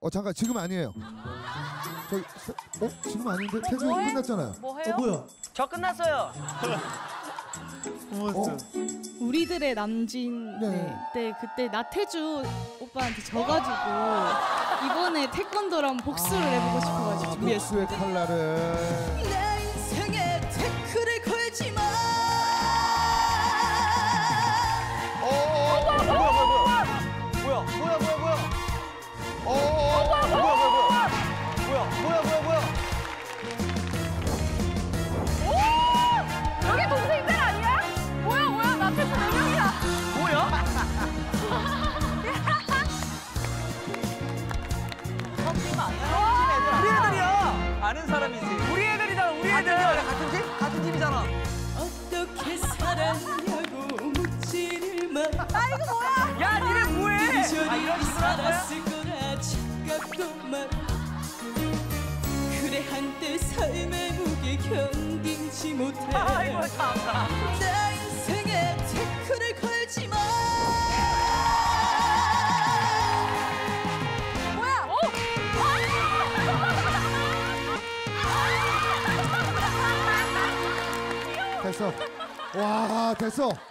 어 잠깐 지금 아니에요. 저기 세- 어 지금 아닌데 태주 뭐해? 끝났잖아요. 뭐 해요? 뭐야? 저 끝났어요. 어? 우리들의 남진 네. 네. 때 그때 나태주 오빠한테 져가지고 이번에 태권도로 한번 복수를 해보고 싶어가지고 준비했어요. 복수의 칼날을 내 인생에 우리 애들이야. 아는 사람이지. 우리 애들이잖아. 우리 애들. 같은 팀? 같은 팀이잖아. 어떻게 살았냐고 묻지를 마. 아 이거 뭐야? 야, 니네 뭐해? 아, 이런 식으로 한 거야? 살았을 거라 착각도만 그래 한때 삶의 무게 견디지 못해 아이고, 참나. 됐어. 와 됐어.